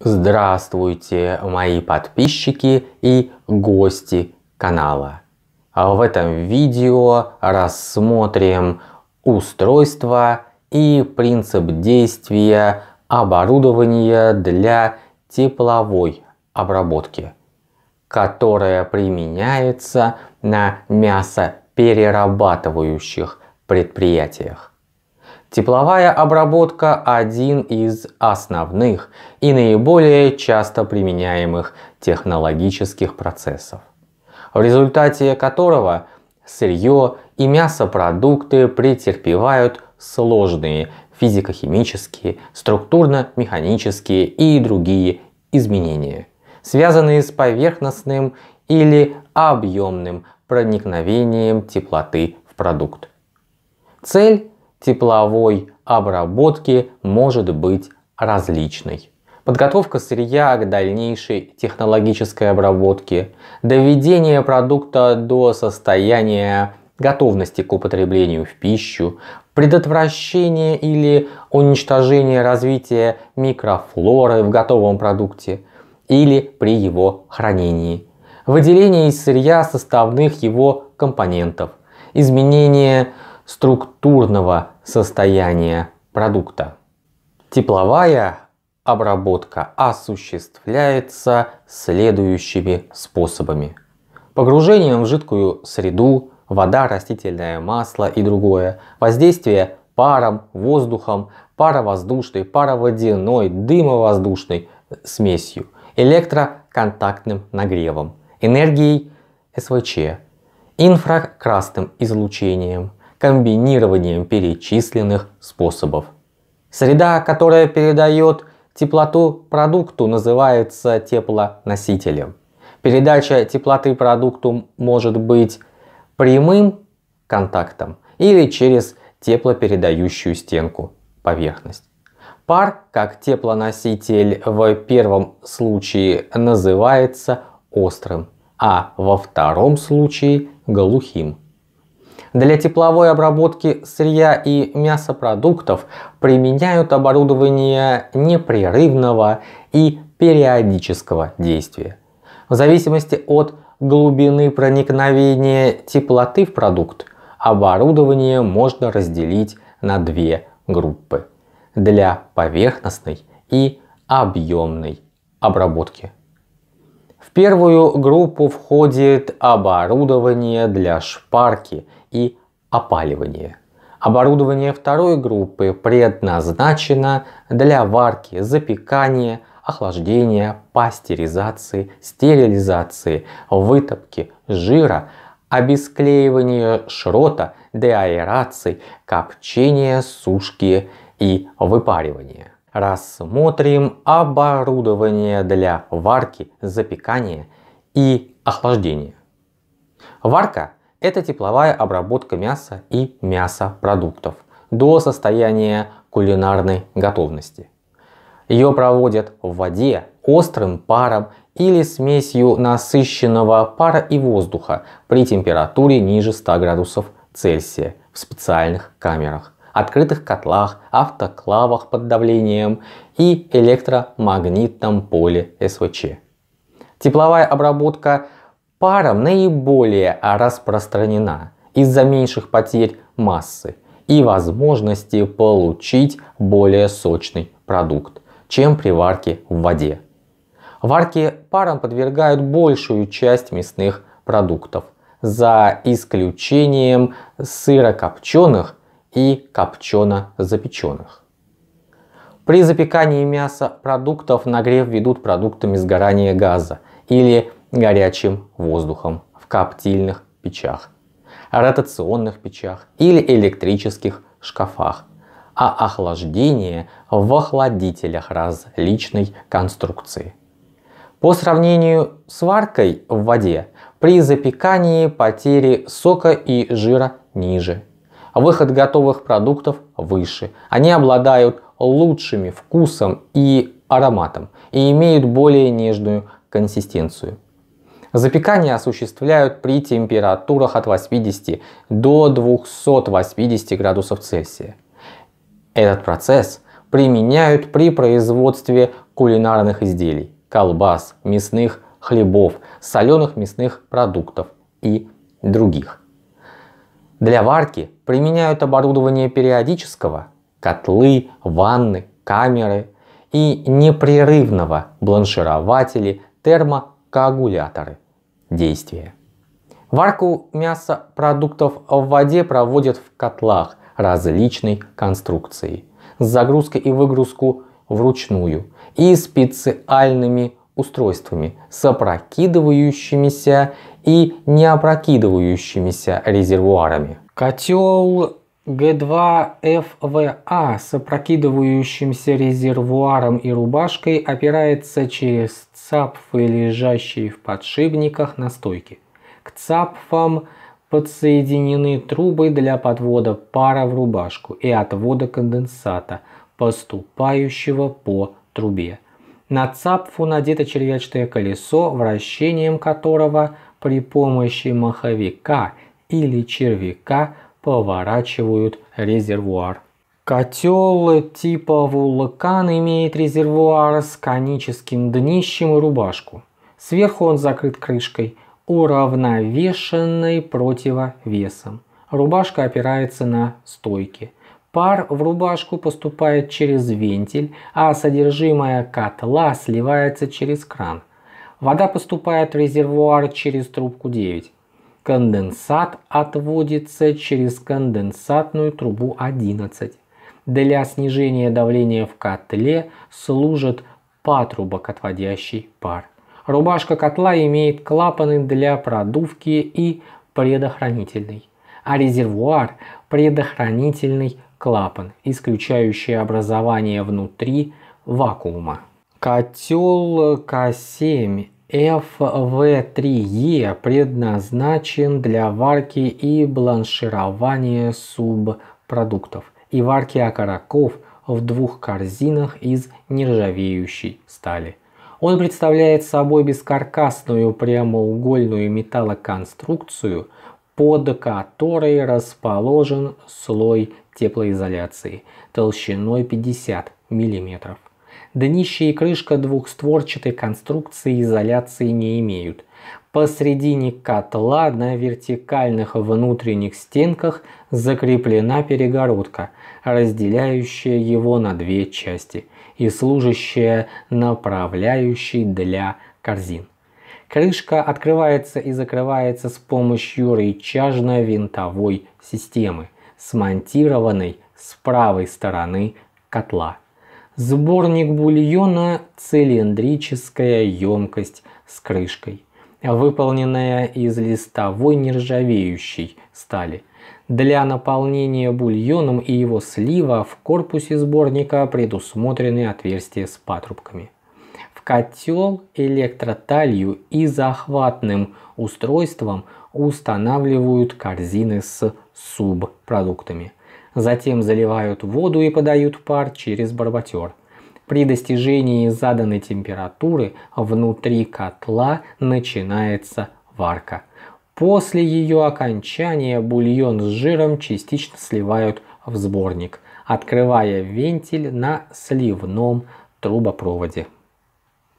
Здравствуйте, мои подписчики и гости канала. В этом видео рассмотрим устройство и принцип действия оборудования для тепловой обработки, которое применяется на мясоперерабатывающих предприятиях. Тепловая обработка – один из основных и наиболее часто применяемых технологических процессов, в результате которого сырье и мясопродукты претерпевают сложные физико-химические, структурно-механические и другие изменения, связанные с поверхностным или объемным проникновением теплоты в продукт. Цель тепловой обработки может быть различной. Подготовка сырья к дальнейшей технологической обработке, доведение продукта до состояния готовности к употреблению в пищу, предотвращение или уничтожение развития микрофлоры в готовом продукте или при его хранении, выделение из сырья составных его компонентов, изменение структурного состояния продукта. Тепловая обработка осуществляется следующими способами. Погружением в жидкую среду, вода, растительное масло и другое, воздействие паром, воздухом, паровоздушной, пароводяной, дымовоздушной смесью, электроконтактным нагревом, энергией СВЧ, инфракрасным излучением, комбинированием перечисленных способов. Среда, которая передает теплоту продукту, называется теплоносителем. Передача теплоты продукту может быть прямым контактом или через теплопередающую стенку, поверхность. Пар, как теплоноситель в первом случае называется острым, а во втором случае глухим. Для тепловой обработки сырья и мясопродуктов применяют оборудование непрерывного и периодического действия. В зависимости от глубины проникновения теплоты в продукт, оборудование можно разделить на две группы для поверхностной и объемной обработки. В первую группу входит оборудование для шпарки и опаливания. Оборудование второй группы предназначено для варки, запекания, охлаждения, пастеризации, стерилизации, вытопки жира, обесклеивания шрота, деаэрации, копчения, сушки и выпаривания. Рассмотрим оборудование для варки, запекания и охлаждения. Варка это тепловая обработка мяса и мясопродуктов до состояния кулинарной готовности. Ее проводят в воде острым паром или смесью насыщенного пара и воздуха при температуре ниже 100 градусов Цельсия в специальных камерах, открытых котлах, автоклавах под давлением и электромагнитном поле СВЧ. Тепловая обработка паром наиболее распространена из-за меньших потерь массы и возможности получить более сочный продукт, чем при варке в воде. Варке паром подвергают большую часть мясных продуктов, за исключением сырокопченых и копчено-запеченных. При запекании мяса продуктов нагрев ведут продуктами сгорания газа или горячим воздухом в коптильных печах, ротационных печах или электрических шкафах, а охлаждение в охладителях различной конструкции. По сравнению с варкой в воде, при запекании потери сока и жира ниже. Выход готовых продуктов выше. Они обладают лучшими вкусом и ароматом и имеют более нежную консистенцию. Запекание осуществляют при температурах от 80 до 280 градусов Цельсия. Этот процесс применяют при производстве кулинарных изделий, колбас, мясных хлебов, соленых мясных продуктов и других. Для варки применяют оборудование периодического, котлы, ванны, камеры и непрерывного бланширователи, термокоагуляторы действия. Варку мяса продуктов в воде проводят в котлах различной конструкции с загрузкой и выгрузку вручную и специальными устройствами с опрокидывающимися и неопрокидывающимися резервуарами. Котел Г2ФВА с опрокидывающимся резервуаром и рубашкой опирается через цапфы, лежащие в подшипниках на стойке. К цапфам подсоединены трубы для подвода пара в рубашку и отвода конденсата, поступающего по трубе. На цапфу надето червячное колесо, вращением которого при помощи маховика или червяка поворачивают резервуар. Котел типа вулкан имеет резервуар с коническим днищем и рубашку. Сверху он закрыт крышкой, уравновешенной противовесом. Рубашка опирается на стойки. Пар в рубашку поступает через вентиль, а содержимое котла сливается через кран. Вода поступает в резервуар через трубку 9. Конденсат отводится через конденсатную трубу 11. Для снижения давления в котле служит патрубок, отводящий пар. Рубашка котла имеет клапаны для продувки и предохранительный, а резервуар предохранительный клапан, исключающий образование внутри вакуума. Котел К7 FV3E предназначен для варки и бланширования субпродуктов и варки окороков в двух корзинах из нержавеющей стали. Он представляет собой бескаркасную прямоугольную металлоконструкцию, под которой расположен слой теплоизоляции толщиной 50 мм. Днище и крышка двухстворчатой конструкции изоляции не имеют. Посредине котла на вертикальных внутренних стенках закреплена перегородка, разделяющая его на две части и служащая направляющей для корзин. Крышка открывается и закрывается с помощью рычажно-винтовой системы смонтированной с правой стороны котла. Сборник бульона – цилиндрическая емкость с крышкой, выполненная из листовой нержавеющей стали. Для наполнения бульоном и его слива в корпусе сборника предусмотрены отверстия с патрубками. В котел электроталью и захватным устройством устанавливают корзины с субпродуктами. Затем заливают воду и подают пар через барбатер. При достижении заданной температуры внутри котла начинается варка. После ее окончания бульон с жиром частично сливают в сборник, открывая вентиль на сливном трубопроводе.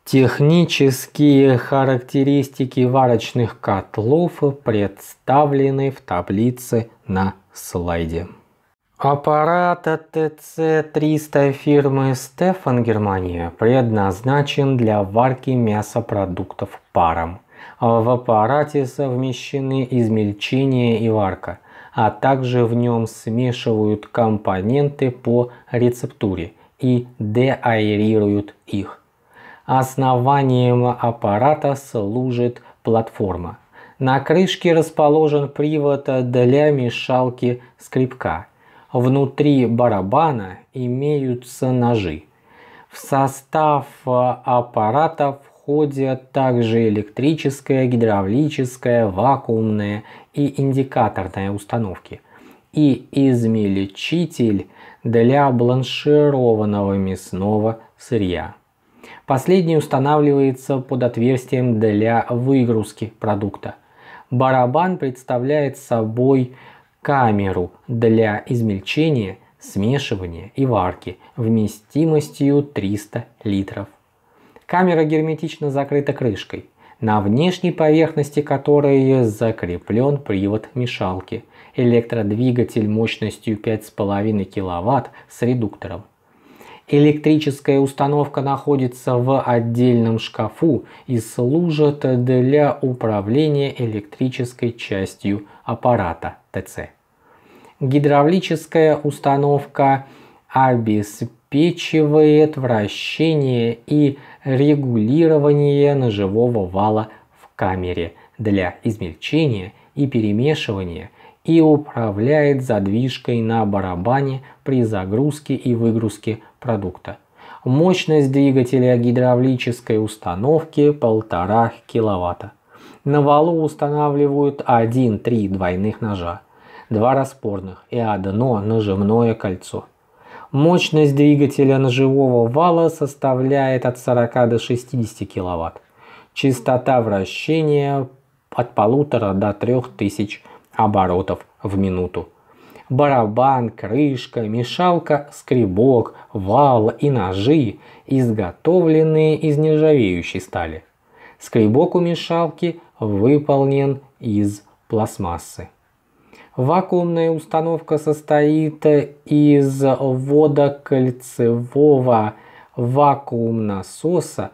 Технические характеристики варочных котлов представлены в таблице на слайде. Аппарат ТЦ-300 фирмы Stefan Германия предназначен для варки мясопродуктов паром. В аппарате совмещены измельчение и варка, а также в нем смешивают компоненты по рецептуре и деаэрируют их. Основанием аппарата служит платформа. На крышке расположен привод для мешалки скрипка. Внутри барабана имеются ножи. В состав аппарата входят также электрическая, гидравлическая, вакуумная и индикаторная установки и измельчитель для бланшированного мясного сырья. Последний устанавливается под отверстием для выгрузки продукта. Барабан представляет собой камеру для измельчения, смешивания и варки вместимостью 300 литров. Камера герметично закрыта крышкой, на внешней поверхности которой закреплен привод мешалки, электродвигатель мощностью 5,5 кВт с редуктором. Электрическая установка находится в отдельном шкафу и служит для управления электрической частью аппарата ТЦ. Гидравлическая установка обеспечивает вращение и регулирование ножевого вала в камере для измельчения и перемешивания и управляет задвижкой на барабане при загрузке и выгрузке продукта. Мощность двигателя гидравлической установки 1,5 кВт. На валу устанавливают 1-3 двойных ножа, два распорных и одно нажимное кольцо. Мощность двигателя ножевого вала составляет от 40 до 60 кВт. Частота вращения от 1,5 до 3000 оборотов в минуту. Барабан, крышка, мешалка, скребок, вал и ножи изготовлены из нержавеющей стали. Скребок у мешалки выполнен из пластмассы. Вакуумная установка состоит из водокольцевого вакуум-насоса,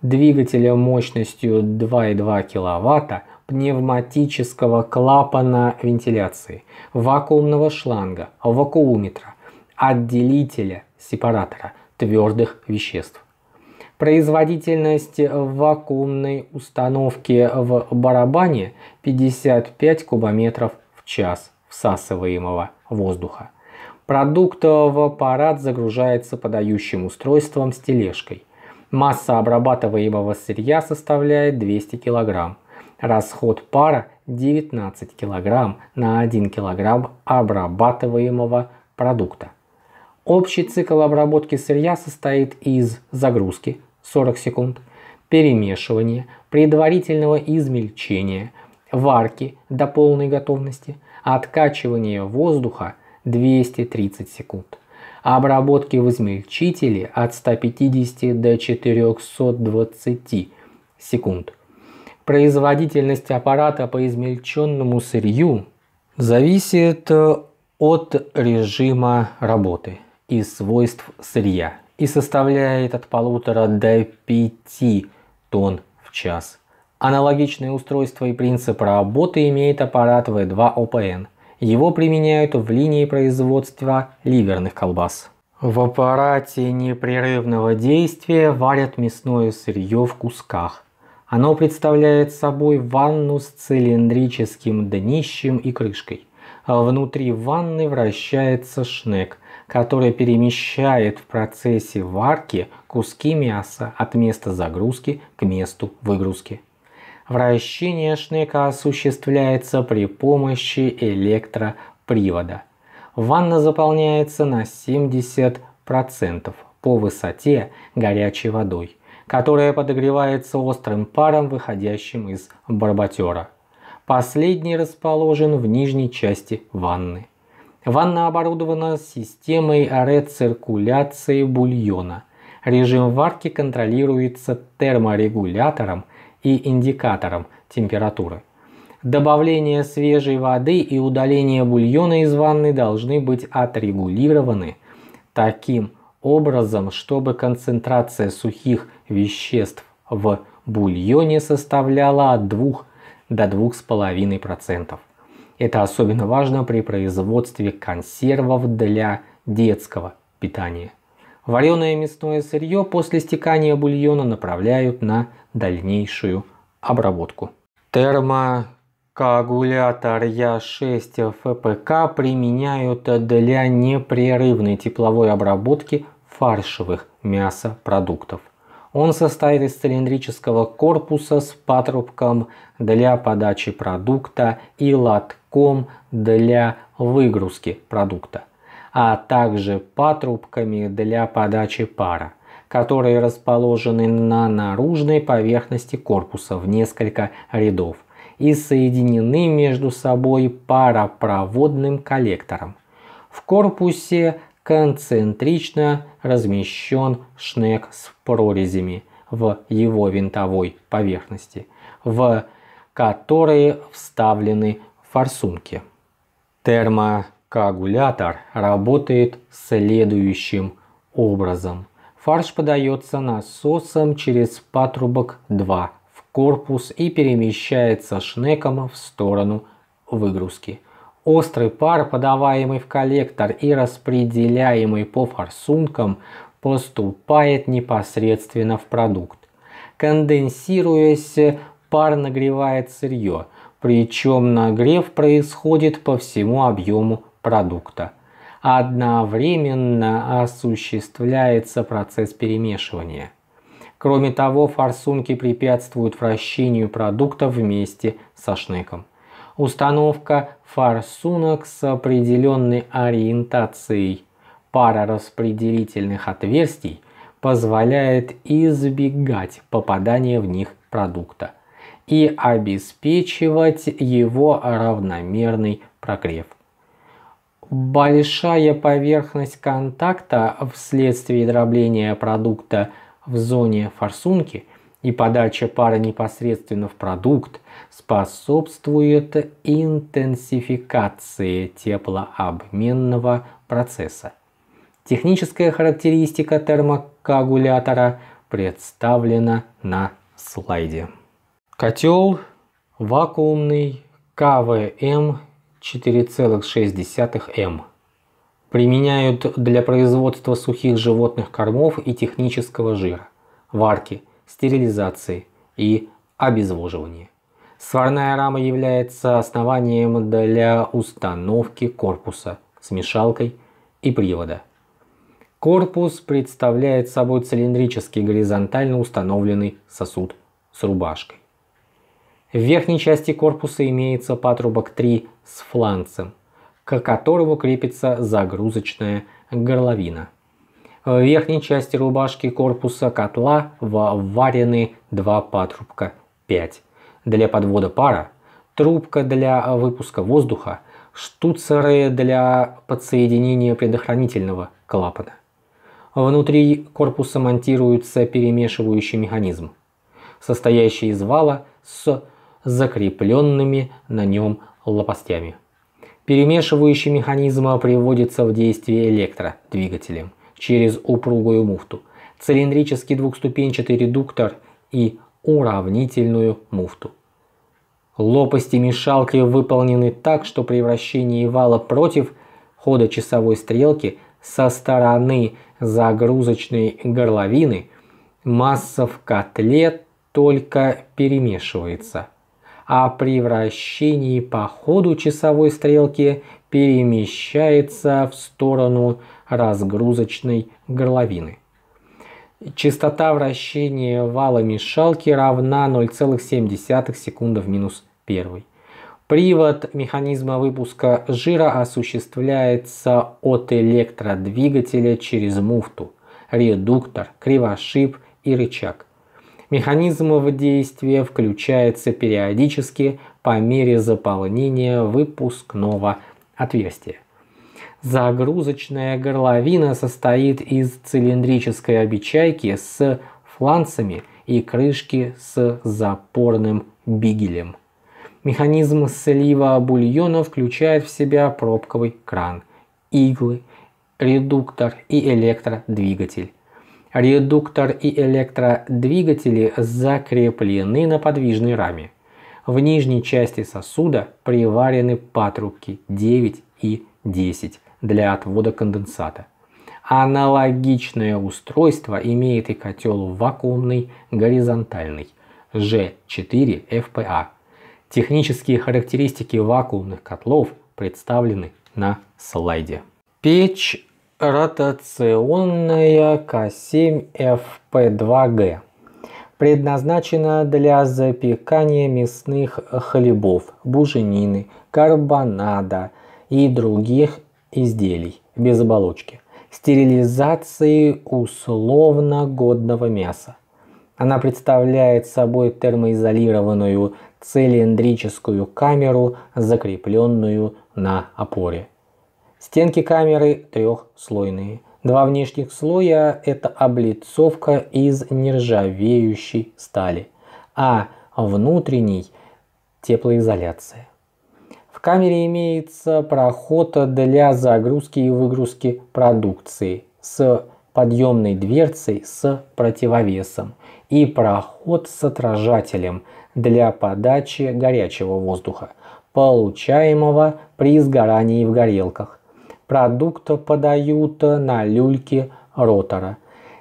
двигателя мощностью 2,2 кВт, пневматического клапана вентиляции, вакуумного шланга, вакууметра, отделителя, сепаратора твердых веществ. Производительность вакуумной установки в барабане 55 кубометров час всасываемого воздуха. Продукт аппарат загружается подающим устройством с тележкой. Масса обрабатываемого сырья составляет 200 кг. Расход пара 19 кг на 1 кг обрабатываемого продукта. Общий цикл обработки сырья состоит из загрузки 40 секунд, перемешивания, предварительного измельчения, варки до полной готовности, откачивания воздуха 230 секунд, обработки в измельчителе от 150 до 420 секунд – производительность аппарата по измельченному сырью зависит э, от режима работы и свойств сырья и составляет от полутора до 5 тонн в час. Аналогичное устройство и принцип работы имеет аппарат V2 OPN. Его применяют в линии производства ливерных колбас. В аппарате непрерывного действия варят мясное сырье в кусках – оно представляет собой ванну с цилиндрическим днищем и крышкой. Внутри ванны вращается шнек, который перемещает в процессе варки куски мяса от места загрузки к месту выгрузки. Вращение шнека осуществляется при помощи электропривода. Ванна заполняется на 70% по высоте горячей водой которая подогревается острым паром, выходящим из барботера. Последний расположен в нижней части ванны. Ванна оборудована системой рециркуляции бульона. Режим варки контролируется терморегулятором и индикатором температуры. Добавление свежей воды и удаление бульона из ванны должны быть отрегулированы таким образом, чтобы концентрация сухих веществ в бульоне составляла от 2 до 2,5%. Это особенно важно при производстве консервов для детского питания. Вареное мясное сырье после стекания бульона направляют на дальнейшую обработку. Термокоагулятор Я6 ФПК применяют для непрерывной тепловой обработки фаршевых мясопродуктов. Он состоит из цилиндрического корпуса с патрубком для подачи продукта и лотком для выгрузки продукта, а также патрубками для подачи пара, которые расположены на наружной поверхности корпуса в несколько рядов и соединены между собой паропроводным коллектором. В корпусе концентрично размещен шнек с прорезями в его винтовой поверхности, в которые вставлены форсунки. Термокоагулятор работает следующим образом. Фарш подается насосом через патрубок 2 в корпус и перемещается шнеком в сторону выгрузки. Острый пар, подаваемый в коллектор и распределяемый по форсункам, поступает непосредственно в продукт. Конденсируясь, пар нагревает сырье, причем нагрев происходит по всему объему продукта. Одновременно осуществляется процесс перемешивания. Кроме того, форсунки препятствуют вращению продукта вместе со шнеком. Установка форсунок с определенной ориентацией парораспределительных отверстий позволяет избегать попадания в них продукта и обеспечивать его равномерный прогрев. Большая поверхность контакта вследствие дробления продукта в зоне форсунки и подача пара непосредственно в продукт способствует интенсификации теплообменного процесса. Техническая характеристика термокоагулятора представлена на слайде. Котел вакуумный КВМ 4,6М. Применяют для производства сухих животных кормов и технического жира, варки, стерилизации и обезвоживания. Сварная рама является основанием для установки корпуса с мешалкой и привода. Корпус представляет собой цилиндрический горизонтально установленный сосуд с рубашкой. В верхней части корпуса имеется патрубок 3 с фланцем, к которому крепится загрузочная горловина. В верхней части рубашки корпуса котла вварены два патрубка 5 для подвода пара, трубка для выпуска воздуха, штуцеры для подсоединения предохранительного клапана. Внутри корпуса монтируется перемешивающий механизм, состоящий из вала с закрепленными на нем лопастями. Перемешивающий механизм приводится в действие электродвигателем через упругую муфту, цилиндрический двухступенчатый редуктор и уравнительную муфту. Лопасти мешалки выполнены так, что при вращении вала против хода часовой стрелки со стороны загрузочной горловины масса в котле только перемешивается а при вращении по ходу часовой стрелки перемещается в сторону разгрузочной горловины. Частота вращения вала мешалки равна 0,7 секунды в минус 1. Привод механизма выпуска жира осуществляется от электродвигателя через муфту, редуктор, кривошип и рычаг. Механизм в действие включается периодически по мере заполнения выпускного отверстия. Загрузочная горловина состоит из цилиндрической обечайки с фланцами и крышки с запорным бигелем. Механизм слива бульона включает в себя пробковый кран, иглы, редуктор и электродвигатель. Редуктор и электродвигатели закреплены на подвижной раме. В нижней части сосуда приварены патрубки 9 и 10 для отвода конденсата. Аналогичное устройство имеет и котел вакуумный горизонтальный G4 FPA. Технические характеристики вакуумных котлов представлены на слайде. Печь ротационная К7ФП2Г предназначена для запекания мясных хлебов, буженины, карбонада и других изделий без оболочки, стерилизации условно годного мяса. Она представляет собой термоизолированную цилиндрическую камеру, закрепленную на опоре. Стенки камеры трехслойные. Два внешних слоя – это облицовка из нержавеющей стали, а внутренний – теплоизоляция. В камере имеется проход для загрузки и выгрузки продукции с подъемной дверцей с противовесом и проход с отражателем для подачи горячего воздуха, получаемого при сгорании в горелках. Продукт подают на люльки ротора,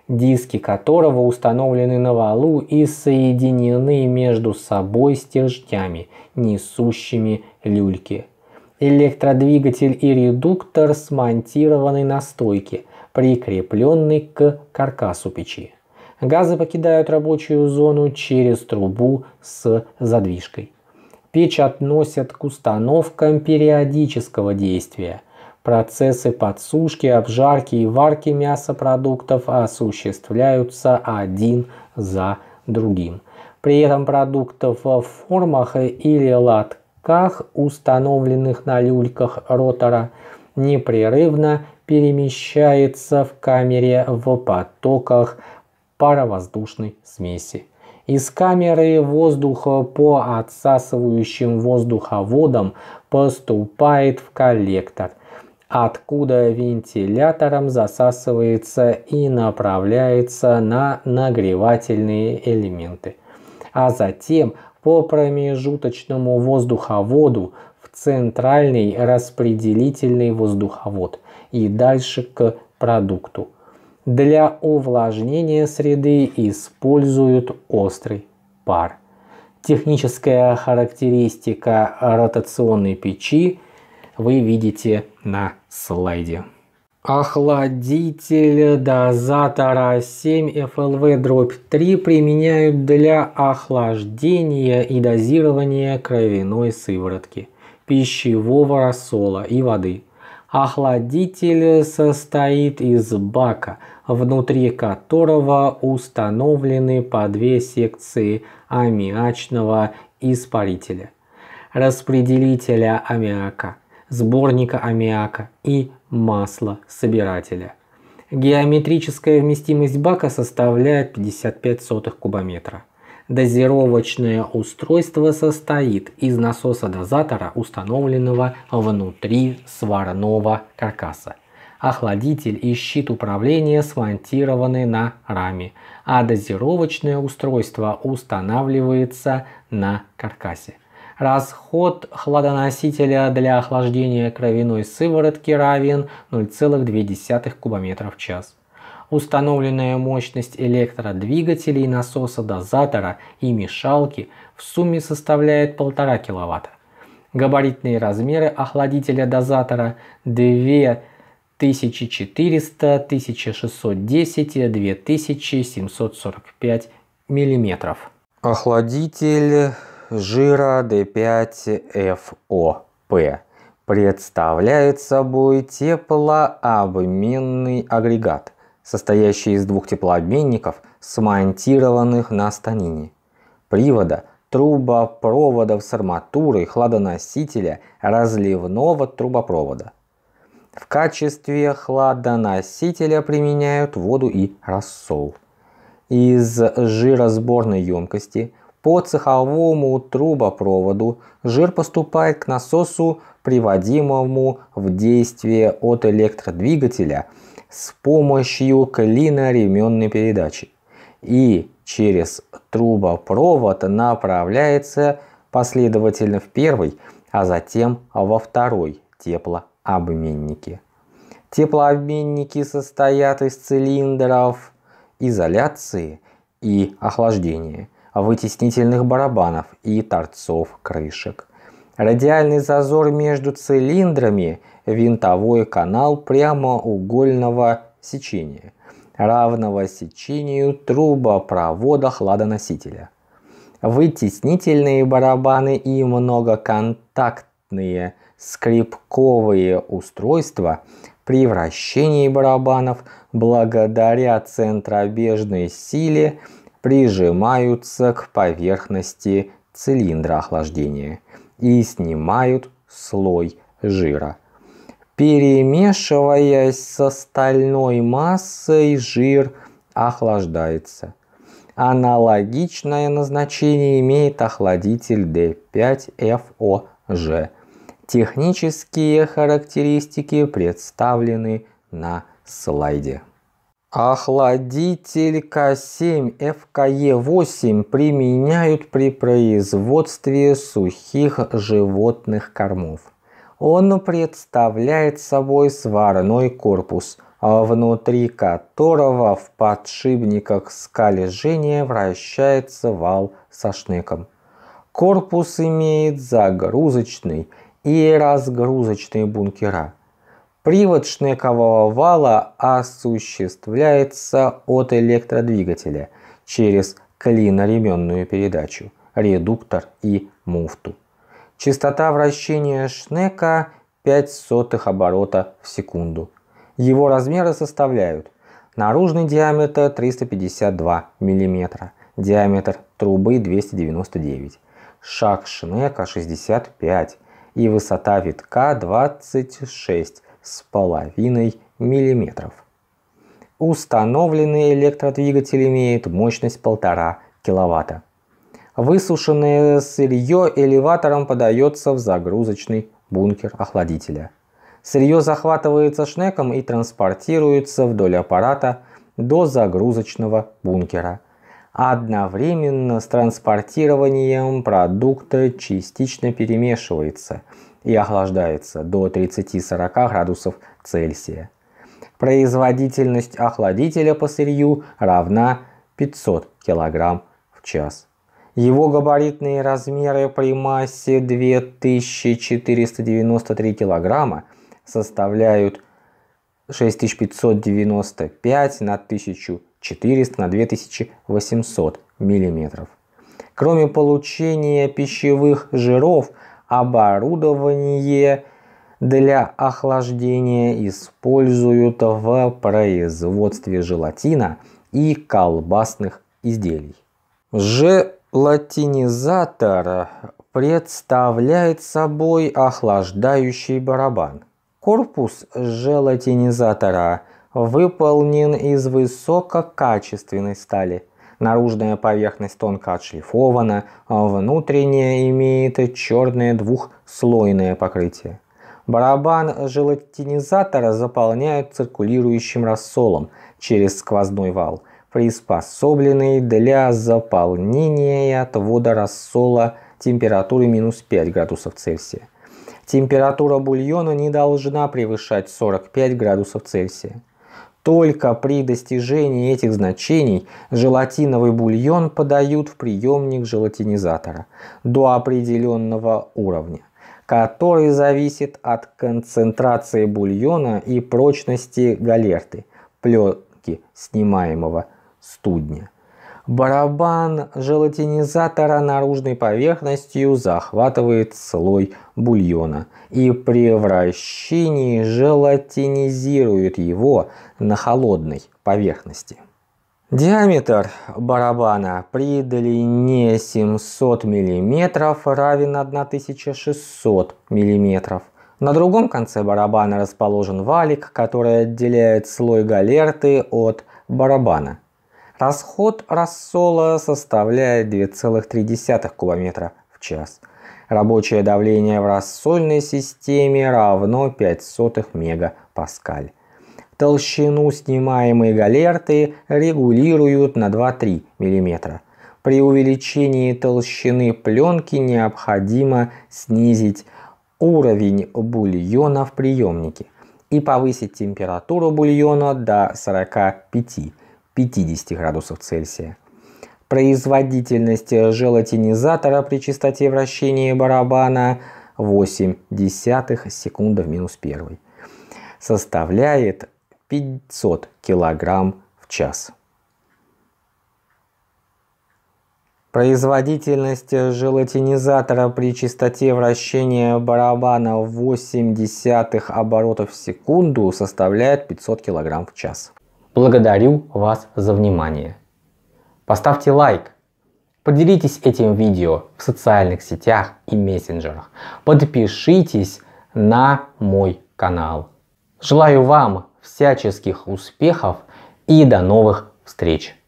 диски которого установлены на валу и соединены между собой стержнями, несущими люльки. Электродвигатель и редуктор смонтированы на стойке, прикрепленный к каркасу печи. Газы покидают рабочую зону через трубу с задвижкой. Печь относят к установкам периодического действия. Процессы подсушки, обжарки и варки мясопродуктов осуществляются один за другим. При этом продуктов в формах или лотках, установленных на люльках ротора, непрерывно перемещается в камере в потоках паровоздушной смеси. Из камеры воздуха по отсасывающим воздуховодам поступает в коллектор, откуда вентилятором засасывается и направляется на нагревательные элементы, а затем по промежуточному воздуховоду в центральный распределительный воздуховод – и дальше к продукту. Для увлажнения среды используют острый пар. Техническая характеристика ротационной печи вы видите на слайде. Охладитель дозатора 7FLV-3 применяют для охлаждения и дозирования кровяной сыворотки, пищевого рассола и воды – Охладитель состоит из бака, внутри которого установлены по две секции аммиачного испарителя, распределителя аммиака, сборника аммиака и масла собирателя. Геометрическая вместимость бака составляет 55 сотых кубометра. Дозировочное устройство состоит из насоса-дозатора, установленного внутри сварного каркаса. Охладитель и щит управления смонтированы на раме, а дозировочное устройство устанавливается на каркасе. Расход хладоносителя для охлаждения кровяной сыворотки равен 0,2 кубометра в час. Установленная мощность электродвигателей, насоса-дозатора и мешалки в сумме составляет 1,5 кВт. Габаритные размеры охладителя-дозатора 2400, 1610 и 2745 мм. Охладитель жира D5FOP представляет собой теплообменный агрегат – состоящий из двух теплообменников, смонтированных на станине, привода, трубопроводов с арматурой, хладоносителя, разливного трубопровода. В качестве хладоносителя применяют воду и рассол. Из жиросборной емкости по цеховому трубопроводу. Жир поступает к насосу, приводимому в действие от электродвигателя – с помощью клиноременной передачи. И через трубопровод направляется последовательно в первый, а затем во второй теплообменнике. Теплообменники состоят из цилиндров изоляции и охлаждения, вытеснительных барабанов и торцов крышек. Радиальный зазор между цилиндрами – винтовой канал прямоугольного сечения, равного сечению трубопровода хладоносителя. Вытеснительные барабаны и многоконтактные скрипковые устройства при вращении барабанов благодаря центробежной силе прижимаются к поверхности цилиндра охлаждения – и снимают слой жира. Перемешиваясь с остальной массой, жир охлаждается. Аналогичное назначение имеет охладитель D5FOG. Технические характеристики представлены на слайде. Охладитель К7 ФКЕ8 применяют при производстве сухих животных кормов. Он представляет собой сварной корпус, внутри которого в подшипниках скольжения вращается вал со шнеком. Корпус имеет загрузочный и разгрузочные бункера – Привод шнекового вала осуществляется от электродвигателя через клиноременную передачу, редуктор и муфту. Частота вращения шнека 5 сотых оборота в секунду. Его размеры составляют наружный диаметр 352 мм, диаметр трубы 299, шаг шнека 65 и высота витка 26 с половиной миллиметров. Установленный электродвигатель имеет мощность 1,5 киловатта. Высушенное сырье элеватором подается в загрузочный бункер охладителя. Сырье захватывается шнеком и транспортируется вдоль аппарата до загрузочного бункера. Одновременно с транспортированием продукта частично перемешивается – и охлаждается до 30-40 градусов Цельсия. Производительность охладителя по сырью равна 500 кг в час. Его габаритные размеры при массе 2493 кг составляют 6595 на 1400 на 2800 мм. Кроме получения пищевых жиров, оборудование для охлаждения используют в производстве желатина и колбасных изделий. Желатинизатор представляет собой охлаждающий барабан. Корпус желатинизатора выполнен из высококачественной стали – Наружная поверхность тонко отшлифована, а внутренняя имеет черное двухслойное покрытие. Барабан желатинизатора заполняют циркулирующим рассолом через сквозной вал, приспособленный для заполнения и отвода рассола температуры минус 5 градусов Цельсия. Температура бульона не должна превышать 45 градусов Цельсия. Только при достижении этих значений желатиновый бульон подают в приемник желатинизатора до определенного уровня, который зависит от концентрации бульона и прочности галерты, пленки снимаемого студня. Барабан желатинизатора наружной поверхностью захватывает слой бульона и при вращении желатинизирует его на холодной поверхности. Диаметр барабана при длине 700 мм равен 1600 мм. На другом конце барабана расположен валик, который отделяет слой галерты от барабана. Расход рассола составляет 2,3 кубометра в час. Рабочее давление в рассольной системе равно 0,05 мегапаскаль. Толщину снимаемой галерты регулируют на 2-3 мм. При увеличении толщины пленки необходимо снизить уровень бульона в приемнике и повысить температуру бульона до 45 50 градусов Цельсия. Производительность желатинизатора при частоте вращения барабана 8 десятых секунды в минус 1 составляет 500 килограмм в час. Производительность желатинизатора при частоте вращения барабана 8 десятых оборотов в секунду составляет 500 килограмм в час. Благодарю вас за внимание. Поставьте лайк, поделитесь этим видео в социальных сетях и мессенджерах, подпишитесь на мой канал. Желаю вам всяческих успехов и до новых встреч!